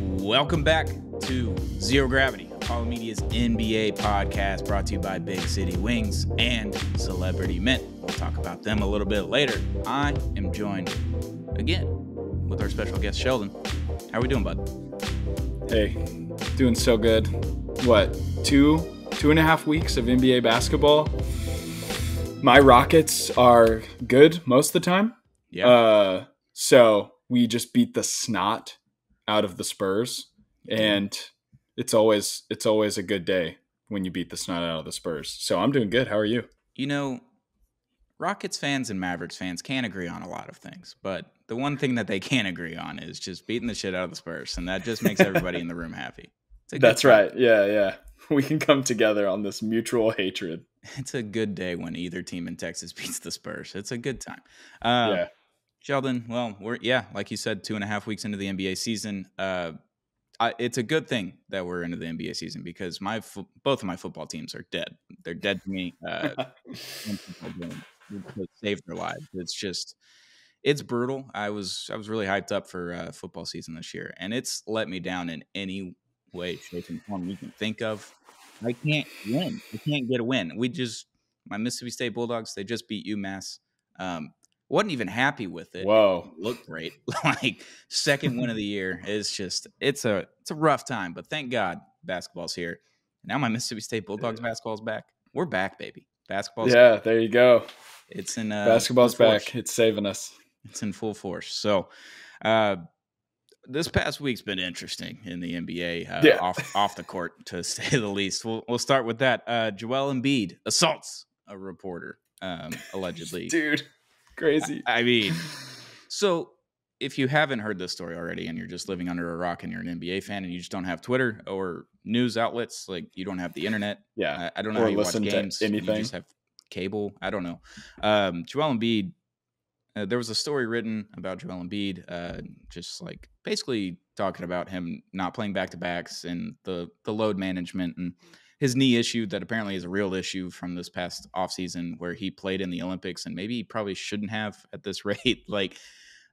Welcome back to Zero Gravity, Apollo Media's NBA podcast brought to you by Big City Wings and Celebrity Mint. We'll talk about them a little bit later. I am joined again with our special guest, Sheldon. How are we doing, bud? Hey, doing so good. What, two, two and a half weeks of NBA basketball? My Rockets are good most of the time. Yeah. Uh, so we just beat the snot out of the Spurs, and it's always it's always a good day when you beat the snot out of the Spurs. So I'm doing good. How are you? you know, Rockets fans and Mavericks fans can't agree on a lot of things, but the one thing that they can agree on is just beating the shit out of the Spurs, and that just makes everybody in the room happy. It's a good That's time. right. Yeah, yeah. We can come together on this mutual hatred. It's a good day when either team in Texas beats the Spurs. It's a good time. Uh, yeah. Sheldon, well, we're yeah, like you said, two and a half weeks into the NBA season. Uh, I, it's a good thing that we're into the NBA season because my fo- both of my football teams are dead. They're dead to me. Uh, when football game to save their lives. It's just it's brutal. I was I was really hyped up for uh, football season this year, and it's let me down in any way, shape, and form you can think of. I can't win. I can't get a win. We just my Mississippi State Bulldogs. They just beat UMass. Um, wasn't even happy with it. Whoa. Looked great. like second win of the year. It's just it's a it's a rough time, but thank God basketball's here. Now my Mississippi State Bulldogs basketball's back. We're back, baby. Basketball's Yeah, there you go. it's in uh, Basketball's force. back. It's saving us. It's in full force. So, uh, this past week's been interesting in the NBA, uh, Yeah. off off the court to say the least. We'll we'll start with that. Uh, Joel Embiid assaults a reporter, um, allegedly. Dude, crazy. I mean, so if you haven't heard this story already and you're just living under a rock and you're an NBA fan and you just don't have Twitter or news outlets, like you don't have the internet, yeah. I, I don't know Or how you watch games. You just have cable. I don't know. Um, Joel Embiid. Uh, there was a story written about Joel Embiid, uh, just like basically talking about him not playing back to backs and the the load management and his knee issue that apparently is a real issue from this past offseason where he played in the Olympics and maybe he probably shouldn't have at this rate. like,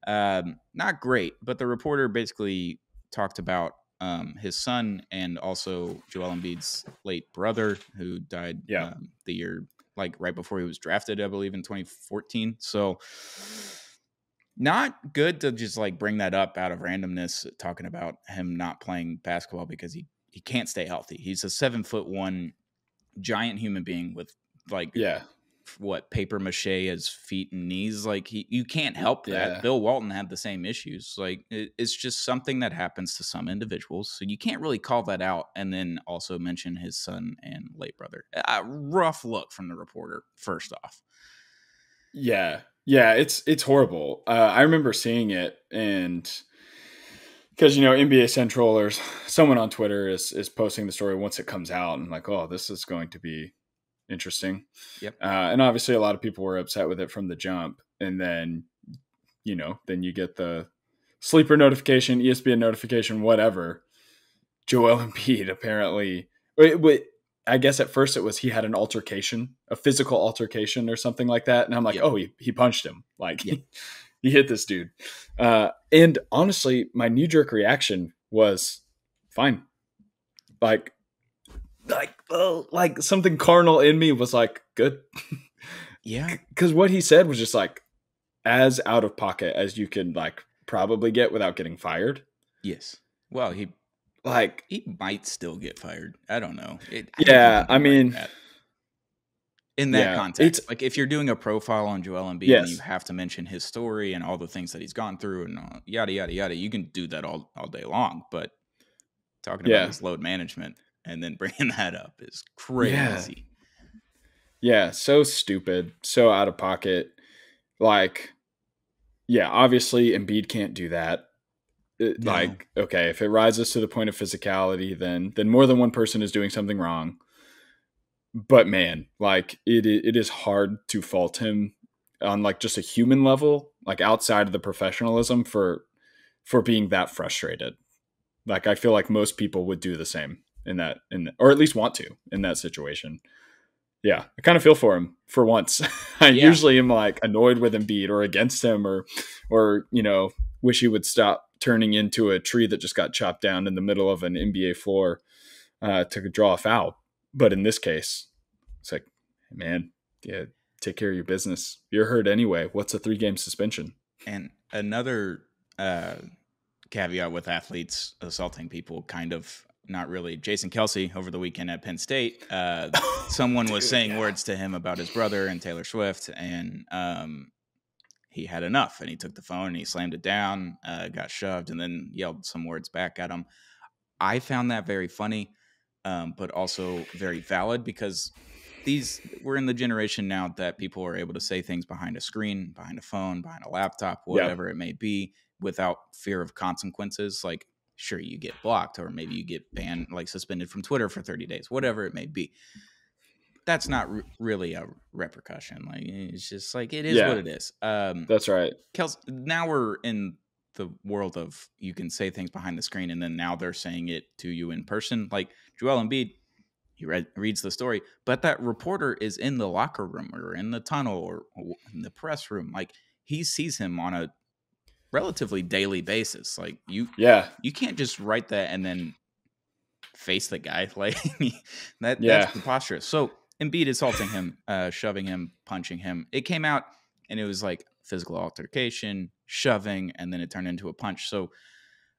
um, not great. But the reporter basically talked about um, his son and also Joel Embiid's late brother who died Yeah. um, the year like right before he was drafted, I believe in 2014. So not good to just like bring that up out of randomness, talking about him not playing basketball because he he can't stay healthy. He's a seven foot one giant human being with like Yeah. what paper mache as feet and knees. Like he, you can't help that. Yeah. Bill Walton had the same issues. Like it, it's just something that happens to some individuals. So you can't really call that out and then also mention his son and late brother. A rough look from the reporter. First off, Yeah. Yeah, it's it's horrible. Uh, I remember seeing it and because you know NBA Central or someone on Twitter is is posting the story once it comes out and like, oh, this is going to be interesting. Yep. Uh, and obviously, a lot of people were upset with it from the jump, and then you know, then you get the sleeper notification, ESPN notification, whatever. Joel Embiid apparently. Wait, wait, I guess at first it was he had an altercation, a physical altercation or something like that, and I'm like, Yep. oh, he he punched him, like Yep. he, hit this dude. Uh, and honestly, my knee jerk reaction was fine, like, like, oh, like something carnal in me was like, good, yeah, because what he said was just like as out of pocket as you can like probably get without getting fired. yes. Well, he Like, he might still get fired. I don't know. It, Yeah, think I mean- that. In that Yeah, context, like if you're doing a profile on Joel Embiid and you have to mention his story and all the things that he's gone through and uh, yada yada yada, you can do that all all day long. But talking Yeah. about his load management and then bringing that up is crazy. Yeah, so stupid, so out of pocket. Like, yeah, obviously Embiid can't do that. It- No. Like, okay, if it rises to the point of physicality, then then more than one person is doing something wrong. But man, like it it is hard to fault him on like just a human level, like outside of the professionalism for for being that frustrated. Like I feel like most people would do the same in that in or at least want to in that situation. Yeah, I kind of feel for him for once. I Yeah. usually am like annoyed with Embiid or against him or or you know wish he would stop turning into a tree that just got chopped down in the middle of an NBA floor uh, to draw a foul. But in this case, it's like, man, yeah, take care of your business. You're hurt anyway. What's a three game suspension? And another uh, caveat with athletes assaulting people, kind of not really. Jason Kelce over the weekend at Penn State, uh, someone was saying yeah. words to him about his brother and Taylor Swift, and um, he had enough and he took the phone and he slammed it down, uh, got shoved, and then yelled some words back at him. I found that very funny, um, but also very valid because these we're in the generation now that people are able to say things behind a screen, behind a phone, behind a laptop, whatever it may be, without fear of consequences. Like, sure, you get blocked, or maybe you get banned, like suspended from Twitter for 30 days, whatever it may be that's not re- really a repercussion. Like it's just like it is yeah, what it is. Um, that's right. Kels, now we're in the world of you can say things behind the screen, and then now they're saying it to you in person. Like Joel Embiid, he read, reads the story, but that reporter is in the locker room or in the tunnel or in the press room. Like he sees him on a relatively daily basis. Like you, yeah, you can't just write that and then face the guy like that. Yeah. That's preposterous. So Embiid assaulting him, uh, shoving him, punching him. It came out and it was like physical altercation, shoving, and then it turned into a punch. So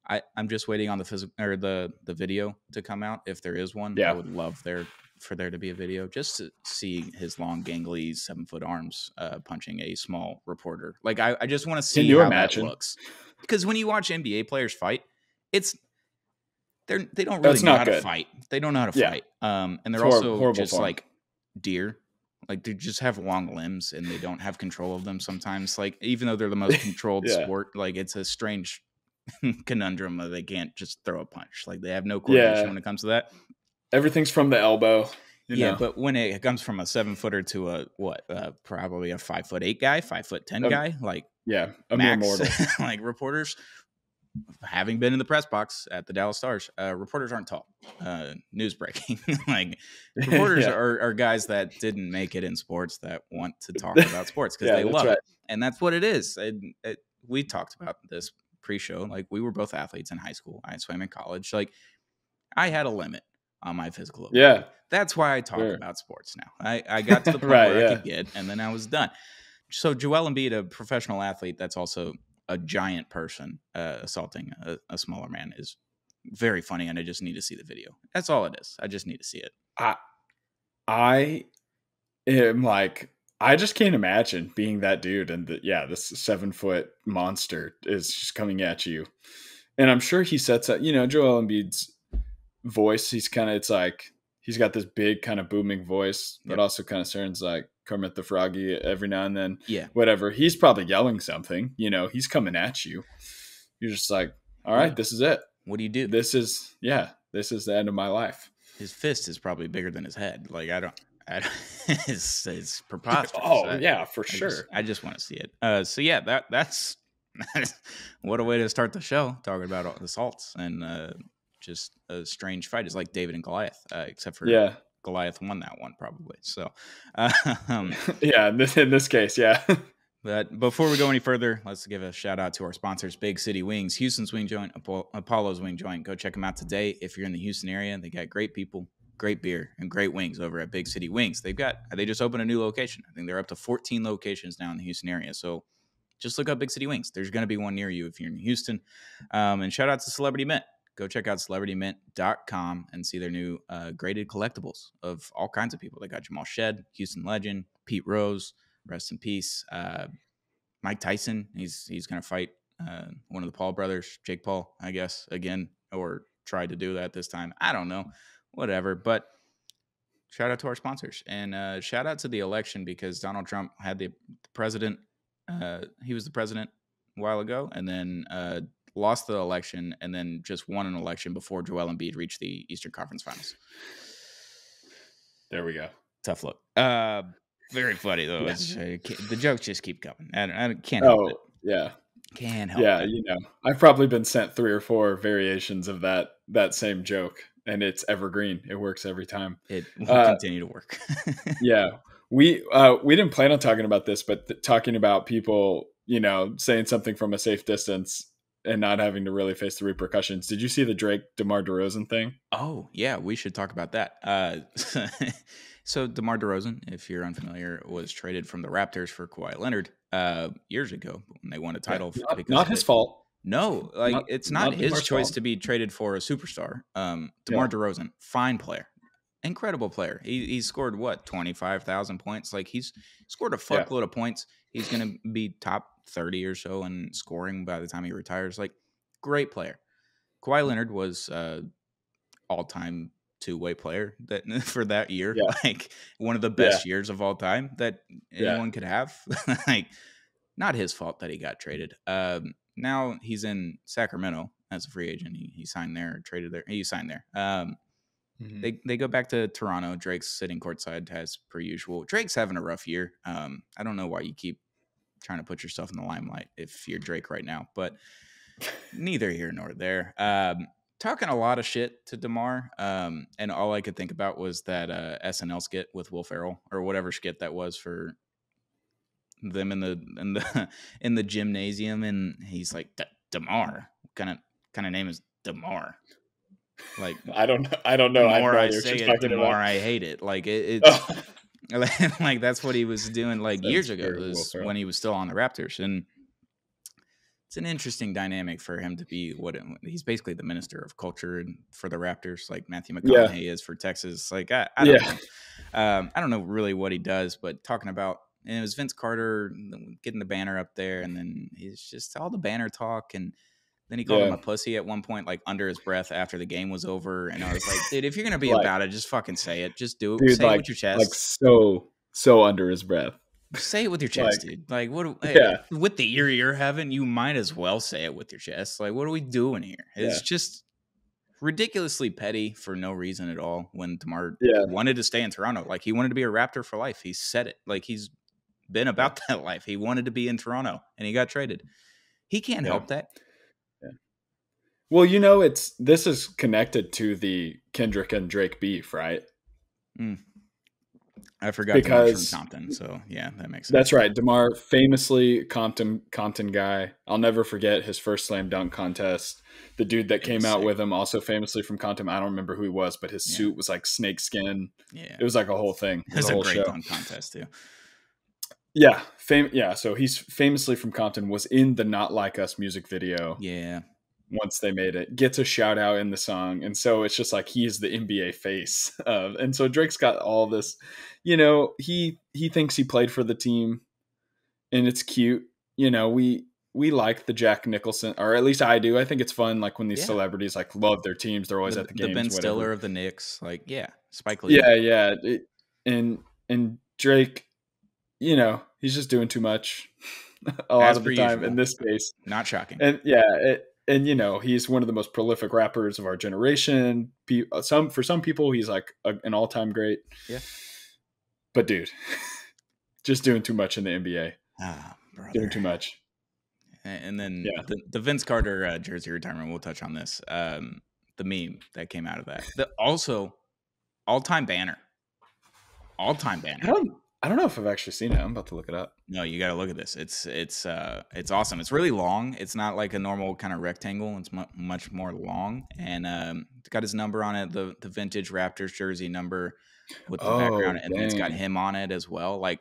I, I'm just waiting on the physical or the the video to come out if there is one. Yeah. I would love there for there to be a video just to see his long, gangly, seven foot arms uh, punching a small reporter. Like I, I just want to see how imagine? that looks. Because when you watch NBA players fight, it's they're they don't really That's know how good. to fight. They don't know how to yeah. fight. Um, and they're it's also just fun. like deer like they just have long limbs and they don't have control of them sometimes like even though they're the most controlled yeah. sport like it's a strange conundrum that they can't just throw a punch like they have no coordination yeah. when it comes to that everything's from the elbow yeah know. but when it comes from a seven footer to a what uh, probably a five foot eight guy five foot ten um, guy like yeah a max, like reporters having been in the press box at the Dallas Stars, uh, reporters aren't tall. Uh, news breaking. like reporters yeah. are, are, guys that didn't make it in sports that want to talk about sports because yeah, they love right. it, and that's what it is. It, it, we talked about this pre-show. Like we were both athletes in high school. I swam in college. Like I had a limit on my physical. Ability. Yeah, that's why I talk sure. about sports now. I, I got to the point right, where yeah. I could get, and then I was done. So Joel Embiid, a professional athlete, that's also a giant person uh, assaulting a, a, smaller man is very funny, and I just need to see the video. That's all it is. I just need to see it. I, I am like, I just can't imagine being that dude, and the, yeah, this seven foot monster is just coming at you, and I'm sure he sets up. You know, Joel Embiid's voice. He's kind of. It's like he's got this big kind of booming voice, but also kind of sounds like Kermit the Froggy every now and then. Yeah. Whatever. He's probably yelling something. You know, he's coming at you. You're just like, all right, yeah. this is it. What do you do? This is yeah. This is the end of my life. His fist is probably bigger than his head. Like I don't. I don't it's, it's preposterous. Oh I, yeah, for I sure. Just, I just want to see it. Uh, so yeah, that that's what a way to start the show talking about assaults and uh, just a strange fight. It's like David and Goliath, uh, except for yeah. Goliath won that one probably. So, um, yeah, in this, in this case, yeah. but before we go any further, let's give a shout out to our sponsors, Big City Wings, Houston's Wing Joint, Apollo's Wing Joint. Go check them out today if you're in the Houston area. They got great people, great beer, and great wings over at Big City Wings. They've got they just opened a new location. I think they're up to 14 locations now in the Houston area. So just look up Big City Wings. There's going to be one near you if you're in Houston. Um, and shout out to Celebrity Mint go check out celebritymint.com and see their new uh, graded collectibles of all kinds of people. They got Jamal Shead, Houston legend, Pete Rose, rest in peace. Uh, Mike Tyson, he's he's going to fight uh, one of the Paul brothers, Jake Paul, I guess, again, or tried to do that this time. I don't know, whatever. But shout out to our sponsors and uh, shout out to the election because Donald Trump had the, the president. Uh, he was the president a while ago, and then uh, lost the election, and then just won an election before Joel Embiid reached the Eastern Conference Finals. There we go. Tough look. Uh, very funny though. Yeah. Uh, the jokes just keep coming. I, I can't help oh, it. Yeah. Can't help yeah, it. you know, I've probably been sent three or four variations of that that same joke, and it's evergreen. It works every time. It will uh, continue to work. yeah, we uh, we didn't plan on talking about this, but th- talking about people, you know, saying something from a safe distance and not having to really face the repercussions. Did you see the Drake DeMar DeRozan thing? Oh yeah, we should talk about that. Uh, so DeMar DeRozan, if you're unfamiliar, was traded from the Raptors for Kawhi Leonard uh, years ago when they won a title. Yeah, not, not his fault. No, like not, it's not, not his choice fault. to be traded for a superstar. Um, DeMar yeah. DeRozan, fine player, incredible player. He, he scored what twenty five thousand points. Like he's scored a fuckload yeah. of points. He's going to be top thirty or so in scoring by the time he retires. Like great player. Kawhi Leonard was uh, all time two way player that for that year. Yeah. Like one of the best yeah. years of all time that anyone could have. like not his fault that he got traded. Um, now he's in Sacramento as a free agent. He, he signed there, traded there. He signed there. Um, mm-hmm. They they go back to Toronto. Drake's sitting courtside as per usual. Drake's having a rough year. Um, I don't know why you keep trying to put yourself in the limelight if you're Drake right now, but neither here nor there. Um, talking a lot of shit to Demar, um, and all I could think about was that uh, SNL skit with Will Ferrell or whatever skit that was for them in the in the in the gymnasium, and he's like Demar. Kind of kind of name is Demar. Like I don't know. I don't know. The more I, I say it, the more I hate it. Like it, it's. like that's what he was doing like years ago was when he was still on the Raptors, and it's an interesting dynamic for him to be what he's basically the minister of culture and for the Raptors, like Matthew McConaughey yeah. is for Texas. Like I, I don't yeah. know. Um, I don't know really what he does, but talking about and it was Vince Carter getting the banner up there, and then he's just all the banner talk, and then he called yeah. him a pussy at one point, like under his breath after the game was over, and I was like, dude, if you're gonna be like, about it, just fucking say it, just do it, dude, say like, it with your chest, like so so under his breath. Say it with your chest, like, dude. Like what? Hey, yeah. With the ear you're having, you might as well say it with your chest. Like what are we doing here? It's yeah. just ridiculously petty for no reason at all. When Demar yeah. wanted to stay in Toronto, like he wanted to be a Raptor for life. He said it. Like he's been about that life. He wanted to be in Toronto and he got traded. He can't help that. Well, you know, it's this is connected to the Kendrick and Drake beef, right? Mm. I forgot because from Compton, so yeah, that makes sense. That's right. Demar, famously Compton Compton guy. I'll never forget his first slam dunk contest. The dude that came out sick. with him, also famously from Compton. I don't remember who he was, but his yeah. suit was like snake skin. Yeah, it was like a whole thing. It was, a, a great show. dunk contest too. Yeah, fam- yeah. So he's famously from Compton. Was in the "Not Like Us" music video. Yeah. Once they made it, gets a shout out in the song, and so it's just like he's the NBA face. Of, and so Drake's got all this, you know. He he thinks he played for the team, and it's cute. You know, we we like the Jack Nicholson, or at least I do. I think it's fun, like when these yeah. celebrities like love their teams. They're always the, at the games. The Ben whatever. Stiller of the Knicks, like yeah, Spike Lee. Yeah, yeah, it, and and Drake you know, he's just doing too much a lot of the time usual. in this space. Not shocking. And yeah, it, and you know, he's one of the most prolific rappers of our generation. Some for some people, he's like a, an all-time great. Yeah. But dude, just doing too much in the NBA. Ah, brother. Doing too much. And then yeah. the, the Vince Carter uh, jersey retirement. We'll touch on this. Um, the meme that came out of that. The, also, all-time banner. All-time banner. I don't I don't know if I've actually seen it. I'm about to look it up. No, you got to look at this. It's it's uh it's awesome. It's really long. It's not like a normal kind of rectangle. It's mu- much more long, and um, it's got his number on it, the the vintage Raptors jersey number with the oh, background, and it's got him on it as well. Like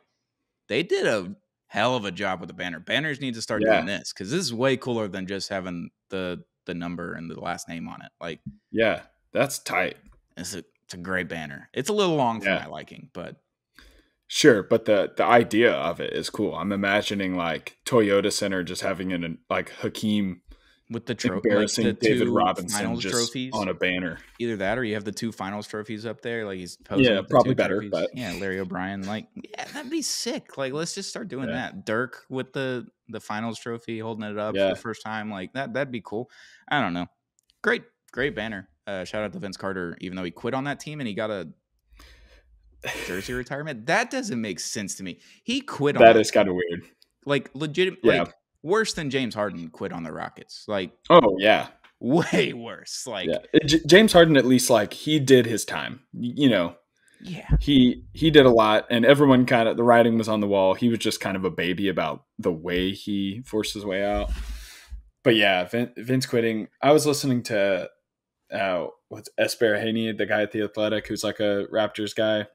they did a hell of a job with the banner. Banners need to start yeah. doing this because this is way cooler than just having the the number and the last name on it. Like yeah, that's tight. It's a it's a great banner. It's a little long for yeah. my liking, but Sure, but the the idea of it is cool. I'm imagining like Toyota Center just having an like Hakeem with the tro- embarrassing like the David Robinson just trophies on a banner. Either that, or you have the two finals trophies up there. Like he's posing yeah, probably better. Trophies. But yeah, Larry O'Brien. Like yeah, that'd be sick. Like let's just start doing yeah. that. Dirk with the the finals trophy, holding it up yeah. for the first time. Like that that'd be cool. I don't know. Great, great banner. Uh, shout out to Vince Carter, even though he quit on that team and he got a jersey retirement. That doesn't make sense to me. He quit. That is kind of weird. Like legit. Yeah. Like worse than James Harden quit on the Rockets. Like oh yeah, way worse. Like yeah. J- James Harden at least like he did his time. You know. Yeah. He he did a lot and everyone kind of the writing was on the wall. He was just kind of a baby about the way he forced his way out. but yeah, Vince, Vince quitting. I was listening to uh, what's Esper Haney, the guy at the Athletic, who's like a Raptors guy,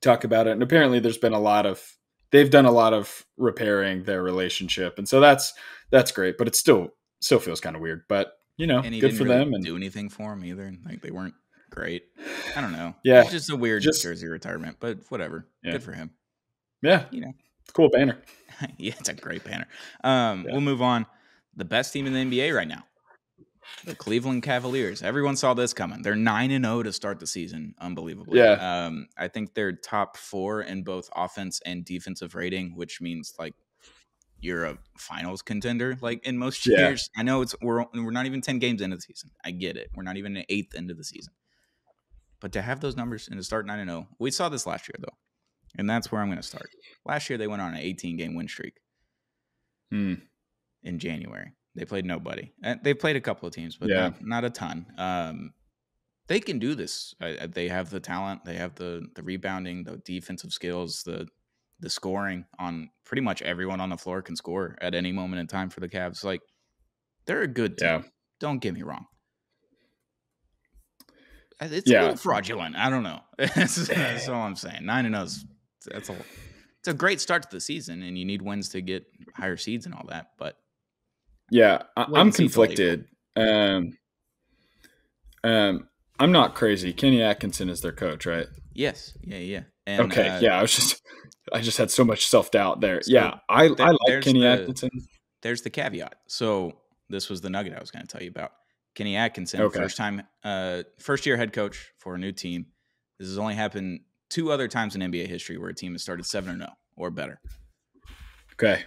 talk about it. And apparently, there's been a lot of they've done a lot of repairing their relationship, and so that's that's great. But it still still feels kind of weird. But you know, good for really them. And do anything for him either. And like they weren't great. I don't know. Yeah, it's just a weird just, jersey retirement, but whatever. Yeah. Good for him. Yeah, You know, cool banner. yeah, it's a great banner. Um, Yeah. We'll move on. The best team in the NBA right now, the Cleveland Cavaliers. Everyone saw this coming. They're nine and zero to start the season. Unbelievably. Yeah. Um, I think they're top four in both offense and defensive rating, which means like you're a finals contender. Like in most Yeah. years, I know it's we're we're not even ten games into the season. I get it. We're not even an eighth into the season. But to have those numbers and to start nine and zero, we saw this last year though, and that's where I'm going to start. Last year they went on an 18 game win streak Hmm. in January. They played nobody. Uh, They played a couple of teams, but Yeah. not, a ton. Um, they can do this. Uh, they have the talent. They have the the rebounding, the defensive skills, the the scoring on pretty much everyone on the floor can score at any moment in time for the Cavs. Like they're a good team. Yeah. Don't get me wrong. Uh, It's Yeah. a little fraudulent. I don't know. that's, that's all I'm saying. Nine and zero. That's a. It's a great start to the season, and you need wins to get higher seeds and all that. But Yeah, I, Wait I'm and see till conflicted. Um, um, I'm not crazy. Kenny Atkinson is their coach, right? yes, yeah, yeah. And, okay, uh, yeah. I was just, I just had so much self doubt there. So yeah, I, there- I like there's Kenny the- Atkinson. there's the caveat. So this was the nugget I was going to tell you about. Kenny Atkinson, Okay. first time, uh, first year head coach for a new team. This has only happened two other times in NBA history where a team has started seven or no or better. Okay,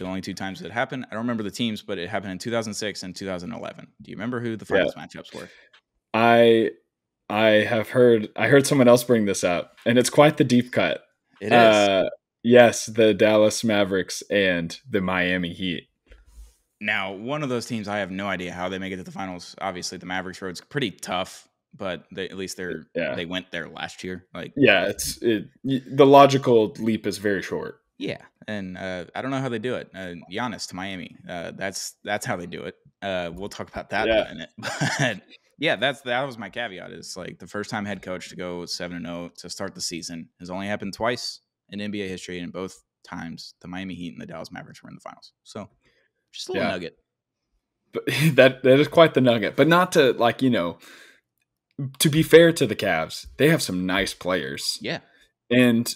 The only two times that happened, I don't remember the teams, but it happened in 2006 and 2011. Do you remember who the finals matchups were? I, I have heard, I heard someone else bring this up, and it's quite the deep cut. It is. Uh, yes, the Dallas Mavericks and the Miami Heat. now, one of those teams, I have no idea how they make it to the finals. Obviously, the Mavericks road's pretty tough, but they, at least they're Yeah. they went there last year. Like Yeah, it's it. The logical leap is very short. Yeah, and uh, I don't know how they do it. Uh, Giannis to Miami. Uh, that's that's how they do it. Uh, we'll talk about that Yeah. in a minute. But yeah, that's that was my caveat. Is like the first time head coach to go seven and zero to start the season has only happened twice in NBA history, and both times the Miami Heat and the Dallas Mavericks were in the finals. So just a little Yeah. nugget. But that that is quite the nugget. But not to like you know. To be fair to the Cavs, they have some nice players. Yeah, And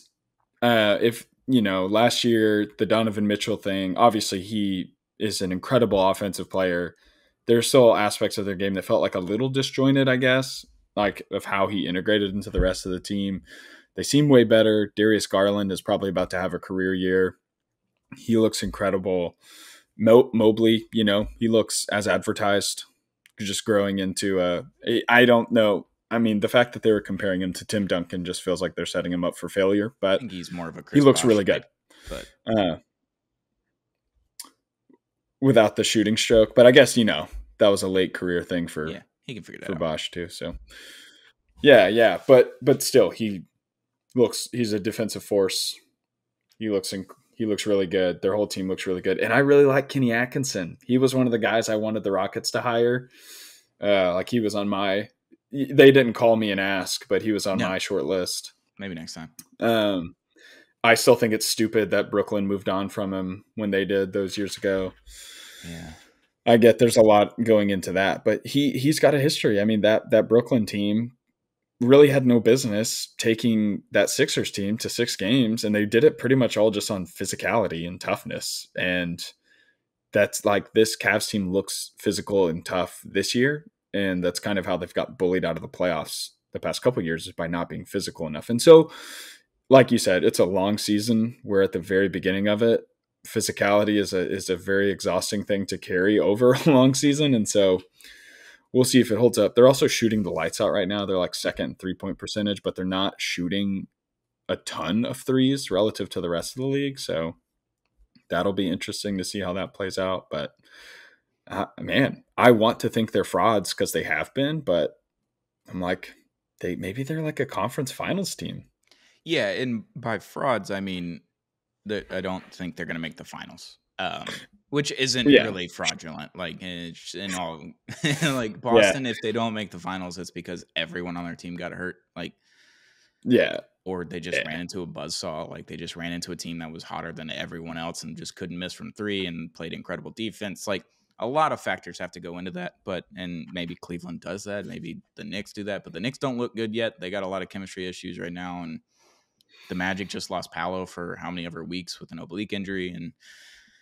uh, if you know, last year the Donovan Mitchell thing, obviously he is an incredible offensive player. There's still aspects of their game that felt like a little disjointed, I guess, like of how he integrated into the rest of the team. They seem way better. Darius Garland is probably about to have a career year. He looks incredible. Mo- Mobley, you know, he looks as advertised, just growing into a. I don't know. I mean, the fact that they were comparing him to Tim Duncan just feels like they're setting him up for failure. I But think he's more of a. he looks Bosh really good but uh, without the shooting stroke. But I guess you know that was a late career thing for yeah, he can figure that for out. Bosh too. So yeah, yeah, but but still, he looks he's a defensive force. He looks in, he looks really good. Their whole team looks really good, and I really like Kenny Atkinson. He was one of the guys I wanted the Rockets to hire. Uh, like he was on my. They didn't call me and ask, but he was on No. my short list. Maybe next time. Um, I still think it's stupid that Brooklyn moved on from him when they did those years ago. Yeah, I get there's a lot going into that, but he he's got a history. I mean that that Brooklyn team really had no business taking that Sixers team to six games, and they did it pretty much all just on physicality and toughness. And that's like this Cavs team looks physical and tough this year, and that's kind of how they've got bullied out of the playoffs the past couple years is by not being physical enough. And so, like you said, it's a long season. We're at the very beginning of it. Physicality is a is a very exhausting thing to carry over a long season, and so we'll see if it holds up. They're also shooting the lights out right now. They're like second three point percentage, but they're not shooting a ton of threes relative to the rest of the league. So that'll be interesting to see how that plays out. But uh, man, I want to think they're frauds because they have been, but I'm like, they maybe they're like a conference finals team. yeah, and by frauds I mean that I don't think they're going to make the finals. Um, which isn't Yeah. really fraudulent. Like it's in all, like Boston, if they don't make the finals, it's because everyone on their team got hurt. Like Yeah, or they just Yeah. ran into a buzzsaw. Like they just ran into a team that was hotter than everyone else and just couldn't miss from three and played incredible defense. Like a lot of factors have to go into that. But and maybe Cleveland does that. Maybe the Knicks do that. But the Knicks don't look good yet. They got a lot of chemistry issues right now. And the Magic just lost Paolo for how many ever weeks with an oblique injury. And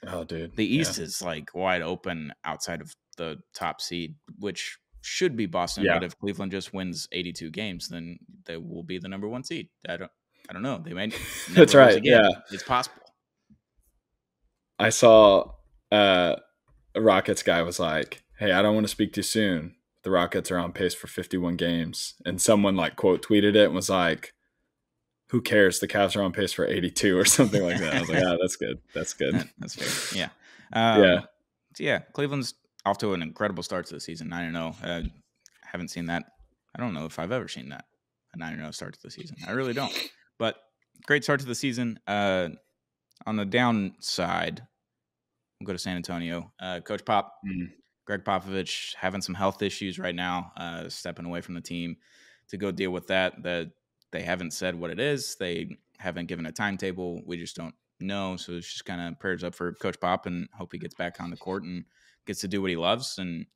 oh, dude, the Yeah. East is like wide open outside of the top seed, which should be Boston. Yeah. But if Cleveland just wins 82 games, then they will be the number one seed. I don't, I don't know. They may. never That's right, again. yeah. it's possible. I saw uh, a Rockets guy was like, "Hey, I don't want to speak too soon. The Rockets are on pace for 51 games," and someone like quote tweeted it and was like, "Who cares? The Cavs are on pace for 82 or something like that." I was like, "Ah, that's good. That's good." That's fair. Yeah. Um, Yeah. so yeah. Cleveland's off to an incredible start to the season. Nine and zero. Uh, haven't seen that. I don't know if I've ever seen that. A nine and zero start to the season. I really don't. But great start to the season. Uh, on the downside, we'll go to San Antonio. Uh, Coach Pop, Mm. Gregg Popovich having some health issues right now, uh, stepping away from the team to go deal with that. That they haven't said what it is. They haven't given a timetable. We just don't know. So it's just kind of prayers up for Coach Pop and hope he gets back on the court and gets to do what he loves. And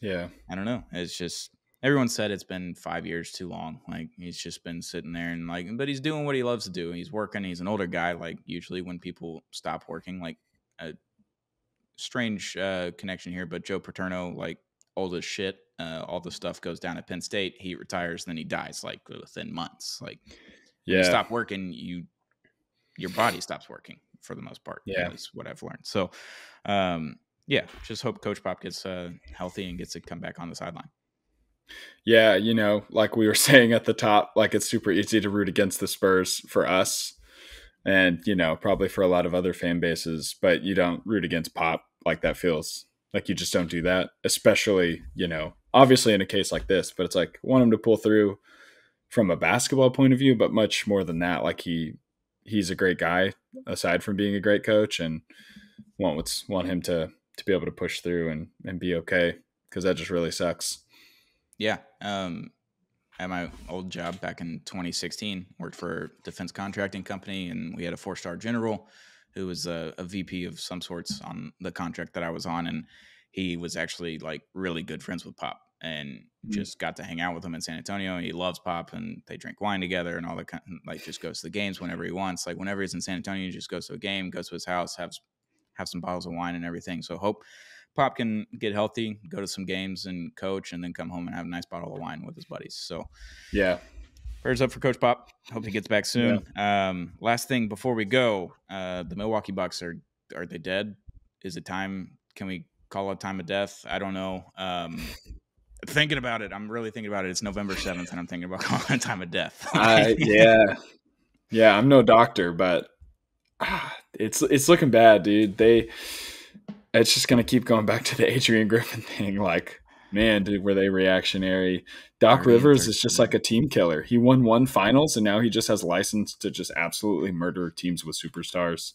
Yeah. I don't know. It's just everyone said it's been five years too long. Like he's just been sitting there and like, but he's doing what he loves to do. He's working. He's an older guy. Like usually when people stop working, like a strange uh, connection here, but Joe Paterno, like old as shit. Uh, all the stuff goes down at Penn State. He retires, then he dies like within months. Like Yeah. you stop working, you your body stops working for the most part. Yeah. is what I've learned. So, um, yeah, just hope Coach Pop gets uh, healthy and gets to come back on the sideline. Yeah, you know, like we were saying at the top, like it's super easy to root against the Spurs for us and, you know, probably for a lot of other fan bases, but you don't root against Pop like that feels like you just don't do that, especially, you know, obviously in a case like this, but it's like want him to pull through from a basketball point of view, but much more than that. Like he he's a great guy aside from being a great coach and want what's want him to to be able to push through and and be okay because that just really sucks. Yeah. Um, at my old job back in 2016, worked for a defense contracting company, and we had a four star general who was a, a VP of some sorts on the contract that I was on, and he was actually like really good friends with Pop, and Mhm. just got to hang out with him in San Antonio. He loves Pop, and they drink wine together, and all the kind like just goes to the games whenever he wants. Like whenever he's in San Antonio, he just goes to a game, goes to his house, has have some bottles of wine and everything. So hope Pop can get healthy, go to some games and coach, and then come home and have a nice bottle of wine with his buddies. So Yeah. prayers up for Coach Pop. Hope he gets back soon. Um, last thing before we go, uh, the Milwaukee Bucks are are they dead? Is it time? Can we call it time of death? I don't know. Um, thinking about it, I'm really thinking about it. It's November seventh, and I'm thinking about calling it time of death. I yeah. Yeah, I'm no doctor, but ah, it's it's looking bad, dude. They it's just gonna keep going back to the Adrian Griffin thing. Like, man, dude, were they reactionary? Doc Rivers is just like a team killer. He won one finals and now he just has license to just absolutely murder teams with superstars.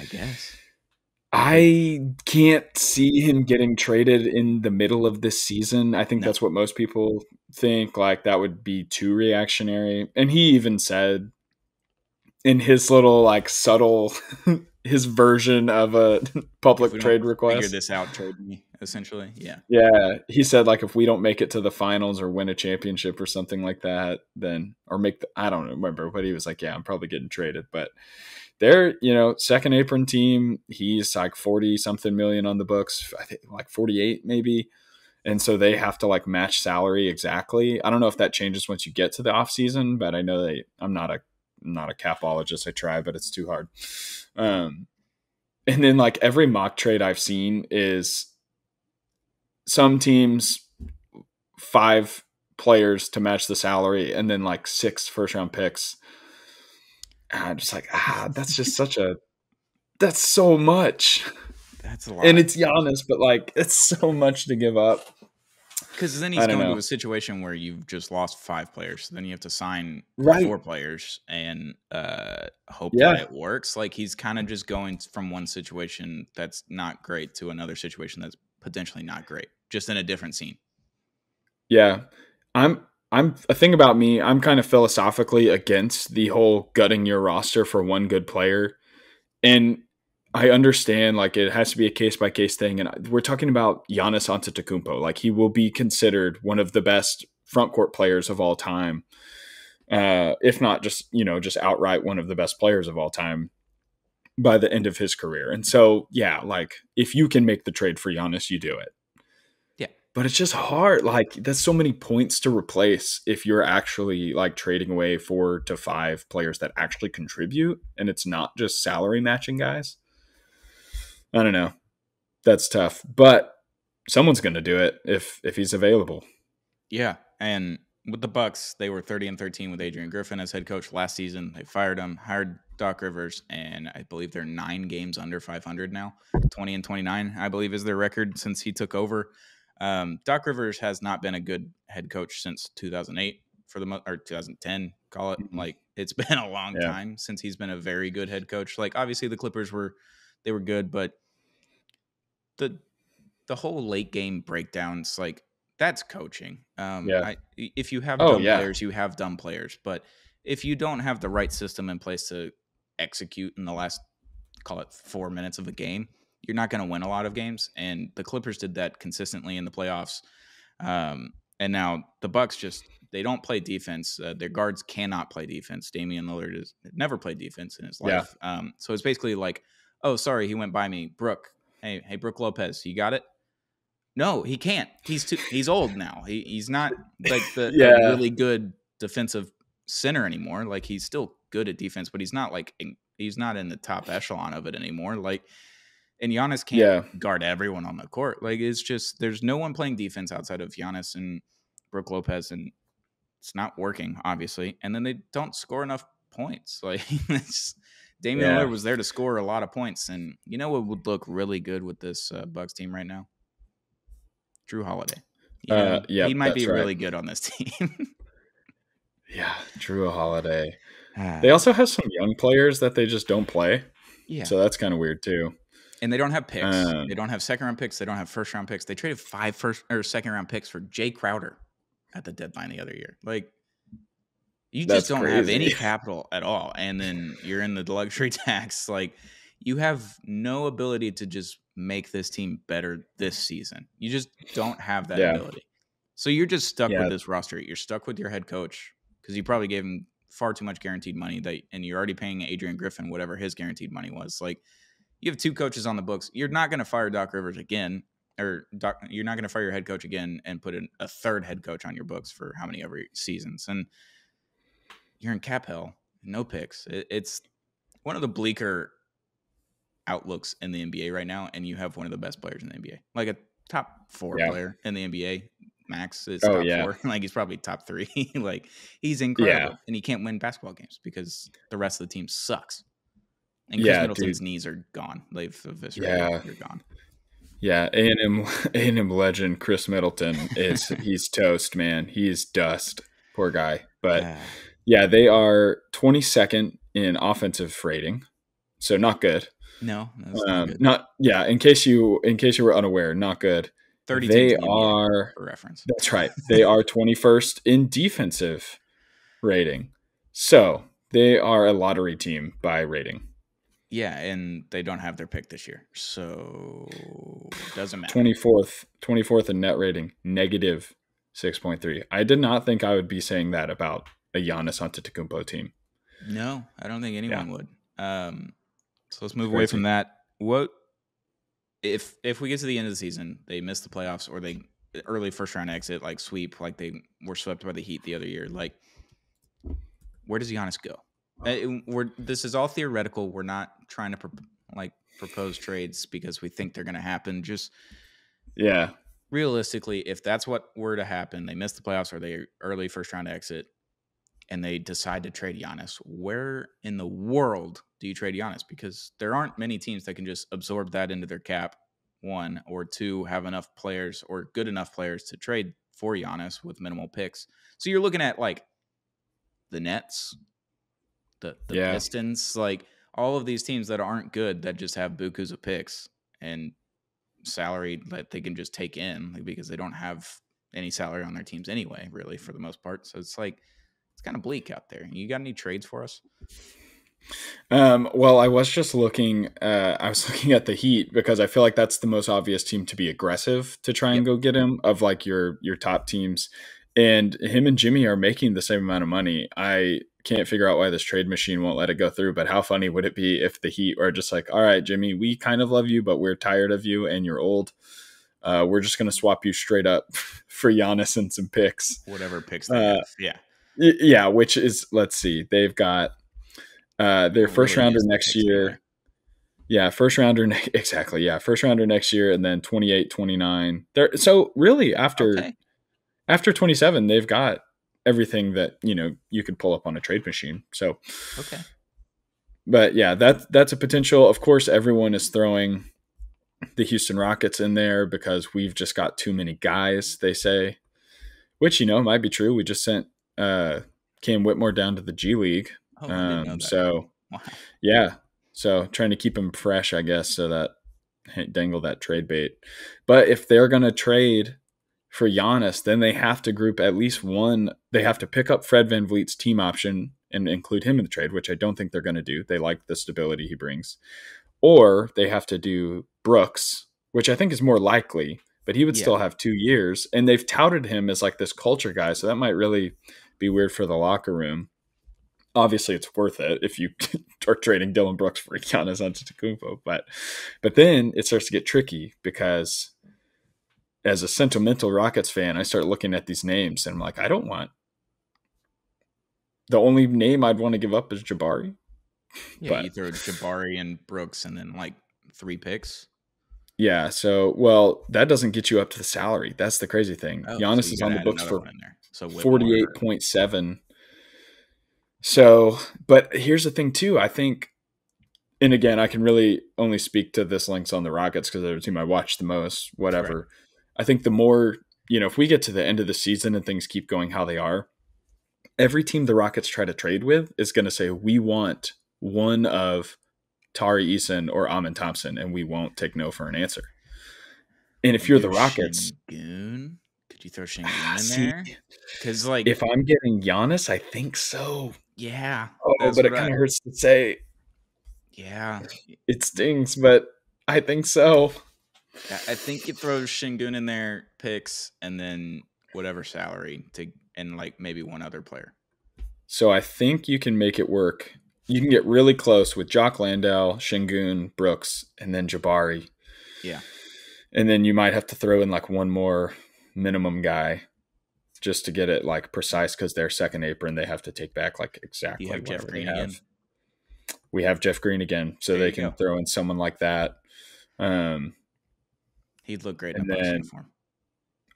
I guess. I can't see him getting traded in the middle of this season. I think No. that's what most people think. Like that would be too reactionary. And he even said in his little like subtle his version of a public If we don't trade Figure request. this out, trade me. Essentially, yeah. Yeah, he said like if we don't make it to the finals or win a championship or something like that, then or make the, I don't remember, but he was like, yeah, I'm probably getting traded. But they're you know second apron team. He's like forty something million on the books. I think like forty eight maybe. And so they have to like match salary exactly. I don't know if that changes once you get to the off season, but I know they. I'm not a not a capologist. I try, but it's too hard. Um, and then like every mock trade I've seen is some teams five players to match the salary and then like six first round picks. And I'm just like, ah, that's just such a that's so much. That's a lot. And it's Giannis, but like it's so much to give up. Because then he's going to a situation where you've just lost five players. Then you have to sign right. four players and uh, hope yeah. that it works. Like he's kind of just going from one situation that's not great to another situation that's potentially not great, just in a different scene. Yeah, I'm. I'm a thing about me. I'm kind of philosophically against the whole gutting your roster for one good player, and I understand like it has to be a case by case thing, and we're talking about Giannis Antetokounmpo. Like he will be considered one of the best front court players of all time, uh, if not just you know just outright one of the best players of all time by the end of his career. And so yeah, like if you can make the trade for Giannis, you do it. Yeah, but it's just hard. Like that's so many points to replace if you're actually like trading away four to five players that actually contribute, and it's not just salary matching guys. I don't know. That's tough, but someone's going to do it if if he's available. Yeah, and with the Bucks, they were 30 and 13 with Adrian Griffin as head coach last season. They fired him, hired Doc Rivers, and I believe they're nine games under 500 now. 20 and 29, I believe, is their record since he took over. Um, Doc Rivers has not been a good head coach since 2008 for the or 2010. Call it mm-hmm. like it's been a long yeah. time since he's been a very good head coach. Like obviously the Clippers were they were good, but the the whole late game breakdowns like that's coaching. Um, yeah. I, if you have oh, dumb yeah. players, you have dumb players. But if you don't have the right system in place to execute in the last call it four minutes of a game, you're not going to win a lot of games. And the Clippers did that consistently in the playoffs. Um, and now the Bucks just they don't play defense. Uh, their guards cannot play defense. Damian Lillard has never played defense in his life. Yeah. Um, so it's basically like, oh, sorry, he went by me. Brook, Hey, hey, Brook Lopez, you got it? No, he can't. He's too. He's old now. He he's not like the, yeah. really good defensive center anymore. Like he's still good at defense, but he's not like in, he's not in the top echelon of it anymore. Like, and Giannis can't yeah. guard everyone on the court. Like it's just there's no one playing defense outside of Giannis and Brook Lopez, and it's not working obviously. And then they don't score enough points. Like it's Damian yeah. Lillard was there to score a lot of points, and you know what would look really good with this uh, Bucks team right now? Jrue Holiday. You know, uh, yeah, he might be right. really good on this team. yeah, Jrue Holiday. Ah. They also have some young players that they just don't play. Yeah, so that's kind of weird too. And they don't have picks. Um, they don't have second round picks. They don't have first round picks. They traded five first or second round picks for Jae Crowder at the deadline the other year. Like you just don't crazy. have any capital at all. And then you're in the luxury tax. Like you have no ability to just make this team better this season. You just don't have that yeah. ability. So you're just stuck yeah. with this roster. You're stuck with your head coach because you probably gave him far too much guaranteed money that and you're already paying Adrian Griffin whatever his guaranteed money was. Like you have two coaches on the books. You're not going to fire Doc Rivers again or Doc, you're not going to fire your head coach again and put in a third head coach on your books for how many every seasons. And you're in cap hell, no picks. It, it's one of the bleaker outlooks in the NBA right now, and you have one of the best players in the NBA, like a top four yeah. player in the NBA. Max is oh, top yeah. four. like he's probably top three. like he's incredible, yeah. and he can't win basketball games because the rest of the team sucks. And Khris yeah, Middleton's dude. knees are gone. They've eviscerated. Yeah, they're gone. Yeah, A and M A and M legend Khris Middleton is he's toast, man. He's dust. Poor guy. But yeah, they are 22nd in offensive rating, so not good. No, um, not, good. not, yeah. In case you in case you were unaware, not good. Thirty. They are for reference. That's right. They are 21st in defensive rating, so they are a lottery team by rating. Yeah, and they don't have their pick this year, so doesn't matter. 24th, 24th in net rating, negative 6.3. I did not think I would be saying that about a Giannis Antetokounmpo team. No, I don't think anyone yeah. would. Um, so let's move away from that. What if if we get to the end of the season, they miss the playoffs or they early first round exit, like sweep, like they were swept by the Heat the other year? Like, where does Giannis go? Uh, we're this is all theoretical. We're not trying to pro- like propose trades because we think they're going to happen. Just yeah, realistically, if that's what were to happen, they miss the playoffs or they early first round exit and they decide to trade Giannis, where in the world do you trade Giannis? Because there aren't many teams that can just absorb that into their cap, one, or two, have enough players or good enough players to trade for Giannis with minimal picks. So you're looking at like the Nets, the the Yeah. Pistons, like all of these teams that aren't good that just have bukus of picks and salary that they can just take in like, because they don't have any salary on their teams anyway, really for the most part. So it's like it's kind of bleak out there. You got any trades for us? Um, well, I was just looking. Uh, I was looking at the Heat because I feel like that's the most obvious team to be aggressive to try and Yep. go get him of like your your top teams, and him and Jimmy are making the same amount of money. I can't figure out why this trade machine won't let it go through. But how funny would it be if the Heat are just like, "All right, Jimmy, we kind of love you, but we're tired of you, and you're old. Uh, we're just going to swap you straight up for Giannis and some picks." Whatever picks they Uh. Yeah. Yeah, which is let's see, they've got uh their first rounder next year. Yeah, first rounder ne- exactly. Yeah, first rounder next year and then 28, 29. There so really after Okay. after 27 they've got everything that, you know, you could pull up on a trade machine. So Okay. but yeah, that that's a potential. Of course, everyone is throwing the Houston Rockets in there because we've just got too many guys, they say. Which, you know, might be true. We just sent uh Cam Whitmore down to the G League. Oh, I didn't know Um, so Wow. yeah. So trying to keep him fresh, I guess, so that dangle that trade bait. But if they're gonna trade for Giannis, then they have to group at least one. They have to pick up Fred VanVleet's team option and include him in the trade, which I don't think they're going to do. They like the stability he brings. Or they have to do Brooks, which I think is more likely, but he would Yeah. still have two years. And they've touted him as like this culture guy, so that might really be weird for the locker room. Obviously, it's worth it if you are trading Dillon Brooks for Giannis Antetokounmpo, but but then it starts to get tricky because as a sentimental Rockets fan, I start looking at these names and I'm like, I don't want. The only name I'd want to give up is Jabari. Yeah, but- you throw Jabari and Brooks and then like three picks. Yeah, so well, that doesn't get you up to the salary. That's the crazy thing. Oh, Giannis so is on the books for. So forty-eight point seven. So, but here's the thing too. I think, and again, I can really only speak to this links on the Rockets because they're the team I watch the most. Whatever. I think the more you know, if we get to the end of the season and things keep going how they are, every team the Rockets try to trade with is going to say we want one of Tari Eason or Amen Thompson, and we won't take no for an answer. And if you're the Rockets, Sengun? Could you throw Sengun Ah, in see, there? Because like, if I'm getting Giannis, I think so. yeah, Oh, but it kind of hurts to say. yeah, It stings, but I think so. I I think you throw Sengun in there, picks, and then whatever salary to, and like maybe one other player. So I think you can make it work. You can get really close with Jock Landale, Sengun, Brooks, and then Jabari. Yeah. And then you might have to throw in like one more minimum guy just to get it like precise because their second apron they have to take back like exactly You have Jeff Green they have. again. We have Jeff Green again, so There they can go. throw in someone like that. Um, He'd look great in a uniform.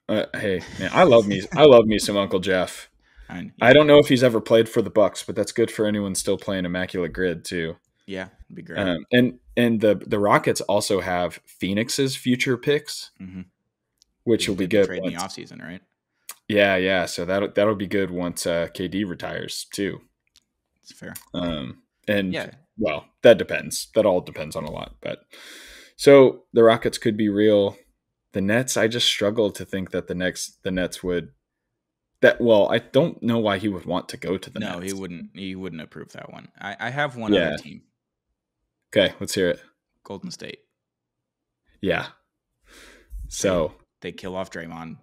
uh, hey, man, I love me. I love me some Uncle Jeff. I, mean, I don't know if he's ever played for the Bucks, but that's good for anyone still playing Immaculate Grid too. yeah, it'd be great. Um, and and the the Rockets also have Phoenix's future picks, Mhm. Which will be good. Trade in the once- offseason, right? yeah, yeah. So that that'll be good once uh, KD retires too. It's fair. Um, and Yeah, well, that depends. That all depends on a lot. But so the Rockets could be real. The Nets, I just struggle to think that the next the Nets would. That well, I don't know why he would want to go to the no, Nets. he wouldn't. He wouldn't approve that one. I, I have one Yeah. other team, Okay, let's hear it. Golden State. Yeah. So They kill off Draymond,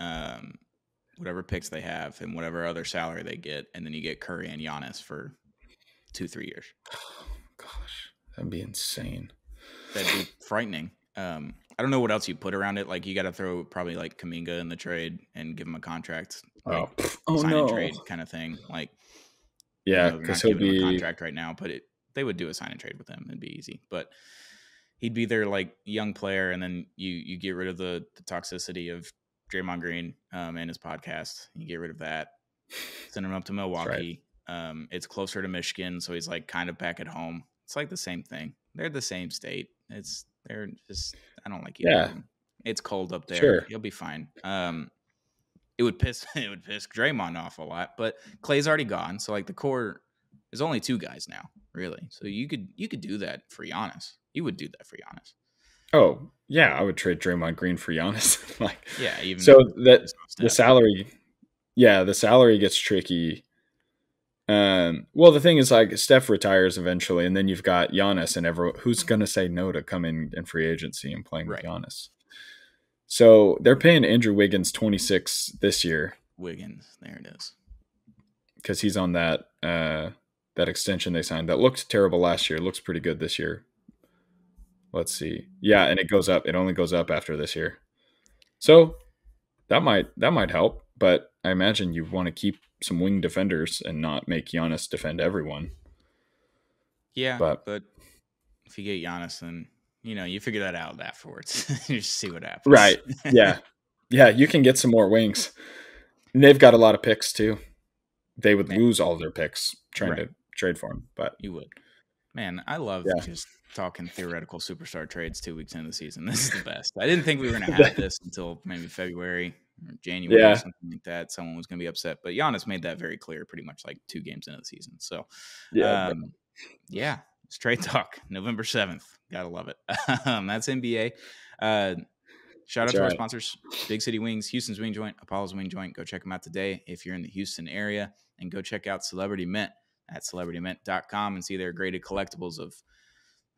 um, whatever picks they have, and whatever other salary they get, and then you get Curry and Giannis for two, three years. gosh, that'd be insane. That'd be frightening. Um, I don't know what else you put around it. Like you got to throw probably like Kuminga in the trade and give him a contract, like Oh, pff, oh sign no. and trade kind of thing. Like Yeah, you know, because he'll him a be contract right now, but it they would do a sign and trade with him. It'd be easy, but he'd be their like young player, and then you you get rid of the, the toxicity of Draymond Green um, and his podcast. You get rid of that, send him up to Milwaukee. Um, it's closer to Michigan, so he's like kind of back at home. It's like the same thing. They're the same state. It's they're just I don't like either. Yeah. It's cold up there. Sure. He'll be fine. Um, it would piss it would piss Draymond off a lot. But Clay's already gone, so like the core is only two guys now, really. So you could you could do that for Giannis. You would do that for Giannis. Oh yeah, I would trade Draymond Green for Giannis. like Yeah, even so that the salary, yeah, the salary gets tricky. Um, well, the thing is, like Steph retires eventually, and then you've got Giannis, and everyone who's gonna say no to coming in in free agency and playing Right. with Giannis. So they're paying Andrew Wiggins twenty six this year Wiggins. There it is. because he's on that uh, that extension they signed that looked terrible last year. Looks pretty good this year. Let's see. Yeah, and it goes up. It only goes up after this year. So that might that might help, but I imagine you want to keep some wing defenders and not make Giannis defend everyone. Yeah, But- but, if you get Giannis, then you know you figure that out afterwards. you just see what happens. Right. Yeah. yeah, you can get some more wings. And they've got a lot of picks too. They would lose all their picks trying Right. to trade for him, but you would. Man, I love Yeah. just talking theoretical superstar trades two weeks into the season. This is the best. I didn't think we were going to have this until maybe February or January Yeah. or something like that. Someone was going to be upset, but Giannis made that very clear pretty much like two games into the season. So, um, yeah, it's trade talk November 7th. Gotta love it. um, that's NBA. Uh, shout out That's to our right. sponsors Big City Wings, Houston's Wing Joint, Apollo's Wing Joint. Go check them out today if you're in the Houston area. And go check out Celebrity Mint at celebritymint.com and see their graded collectibles of,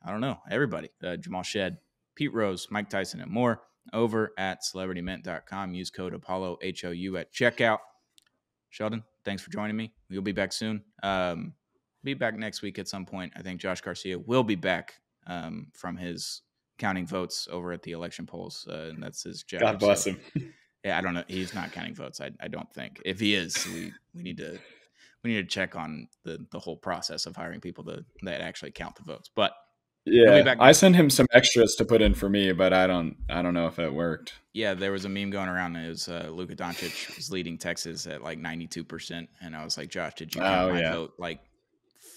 I don't know, everybody uh, Jamal Shead, Pete Rose, Mike Tyson, and more over at celebritymint.com. Use code Apollo HOU at checkout. Sheldon, thanks for joining me. We'll be back soon. Um, be back next week at some point. I think Josh Garcia will be back um, from his counting votes over at the election polls, uh, and that's his job. God bless So, him. Yeah, I don't know. He's not counting votes. I, I don't think. If he is, we, we need to we need to check on the the whole process of hiring people to that actually count the votes. But Yeah, I sent him some extras to put in for me, but I don't I don't know if it worked. yeah, there was a meme going around. It was uh, Luka Doncic was leading Texas at like ninety two percent, and I was like, Josh, did you count Oh, my yeah. vote like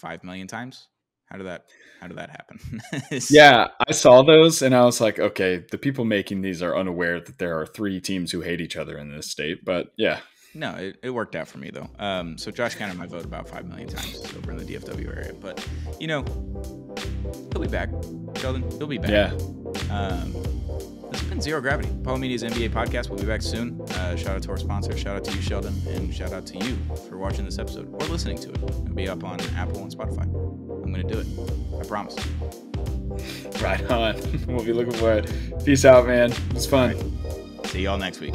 five million times? How did that How did that happen? Yeah, I saw those and I was like, okay, the people making these are unaware that there are three teams who hate each other in this state. But yeah, No, it, it worked out for me though. Um, so Josh counted my vote about five million times over in the DFW area, but you know, he'll be back. Sheldon, he'll be back. yeah, Um, this has been Zero Gravity, Apollo Media's NBA podcast. We'll be back soon. Uh, shout out to our sponsor. Shout out to you, Sheldon, and shout out to you for watching this episode or listening to it. It'll be up on Apple and Spotify. I'm gonna do it. I promise. right on. we'll be looking for it. Peace out, man. It was fun. See y'all next week.